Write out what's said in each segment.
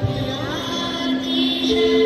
Thank you.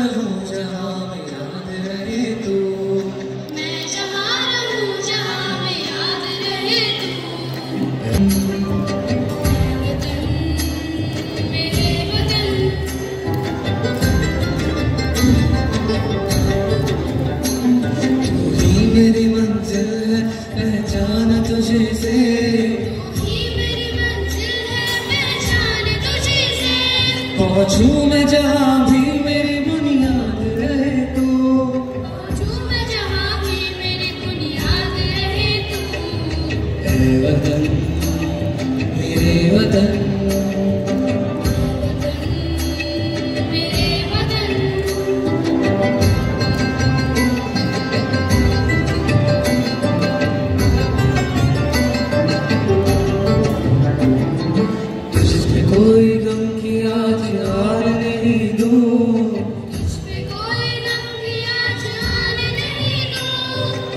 पहुंचूं मैं जहाँ भी मेरी बुनियाद रहे तो। मैं जहाँ भी मेरी बुनियाद रहे तो। वतन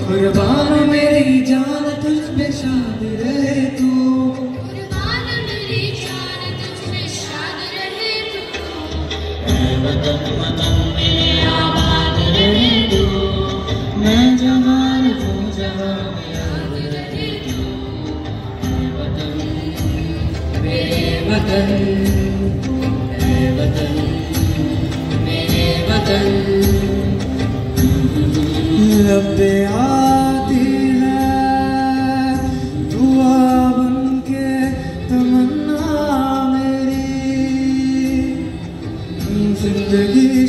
कुर्बान मेरी जान तुझ पे शाद रहे तू। कुर्बान मेरी जान तुझ पे शाद रहे तू। ए वतन वतन मेरे आबाद रहे तू। मैं जवान हूँ जहाँ याद रहे तू। ए वतन मेरे वतन ए वतन मेरे वतन लबे आती